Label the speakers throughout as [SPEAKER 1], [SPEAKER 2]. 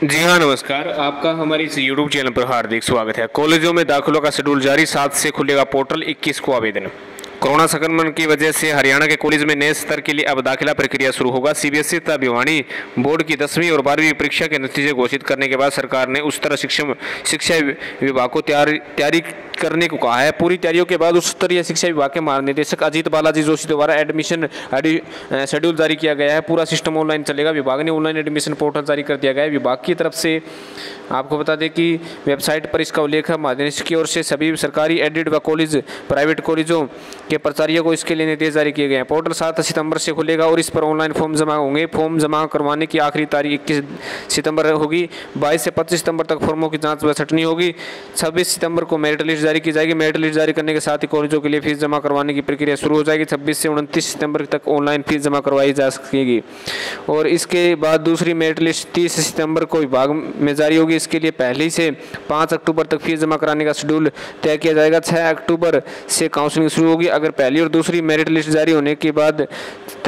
[SPEAKER 1] जी हाँ नमस्कार। आपका हमारे इस यूट्यूब चैनल पर हार्दिक स्वागत है। कॉलेजों में दाखिलों का शेड्यूल जारी, सात से खुलेगा पोर्टल 21 को आवेदन। कोरोना संक्रमण की वजह से हरियाणा के कॉलेज में नए स्तर के लिए अब दाखिला प्रक्रिया शुरू होगा। सीबीएसई तथा भिवानी बोर्ड की दसवीं और बारहवीं परीक्षा के नतीजे घोषित करने के बाद सरकार ने उस तरह शिक्षा शिक्षा विभाग को तैयारी करने को कहा है। पूरी तैयारियों के बाद उच्च स्तरीय शिक्षा विभाग के महानिदेशक अजीत बालाजी जोशी द्वारा एडमिशन शेड्यूल जारी किया गया है। पूरा सिस्टम ऑनलाइन चलेगा। विभाग ने ऑनलाइन एडमिशन पोर्टल जारी कर दिया गया है। विभाग की तरफ़ से आपको बता दें कि वेबसाइट पर इसका उल्लेख है। महानिदेशक की ओर से सभी सरकारी एडिड व कॉलेज प्राइवेट कॉलेजों के प्राचार्यों को इसके लिए निर्देश जारी किए गए हैं। पोर्टल सात सितंबर से खुलेगा और इस पर ऑनलाइन फॉर्म जमा होंगे। फॉर्म जमा करवाने की आखिरी तारीख इक्कीस सितंबर होगी। बाईस से पच्चीस सितंबर तक फॉर्मों की जाँच व छटनी होगी। छब्बीस सितंबर को मेरिट लिस्ट जारी की जाएगी। मेरिट लिस्ट जारी करने के साथ ही कॉलेजों के लिए फ़ीस जमा करवाने की प्रक्रिया शुरू हो जाएगी। छब्बीस से उनतीस सितंबर तक ऑनलाइन फ़ीस जमा करवाई जा सकेगी। और इसके बाद दूसरी मेरिट लिस्ट तीस सितंबर को विभाग में जारी होगी। इसके लिए पहले से पाँच अक्टूबर तक फ़ीस जमा कराने का शेड्यूल तय किया जाएगा। छः अक्टूबर से काउंसलिंग शुरू होगी। अगर पहली और दूसरी मेरिट लिस्ट जारी होने के बाद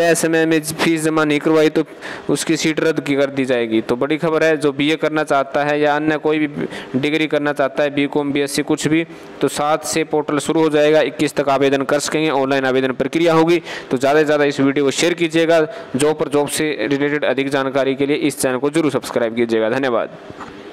[SPEAKER 1] तय समय में फ़ीस जमा नहीं करवाई तो उसकी सीट रद्द कर दी जाएगी। तो बड़ी खबर है, जो बीए करना चाहता है या अन्य कोई भी डिग्री करना चाहता है बी कॉम बी कुछ भी तो सात से पोर्टल शुरू हो जाएगा। इक्कीस तक आवेदन कर सकेंगे, ऑनलाइन आवेदन प्रक्रिया होगी। तो ज़्यादा से ज़्यादा इस वीडियो को शेयर कीजिएगा। जॉब पर जॉब से रिलेटेड अधिक जानकारी के लिए इस चैनल को ज़रूर सब्सक्राइब कीजिएगा। धन्यवाद।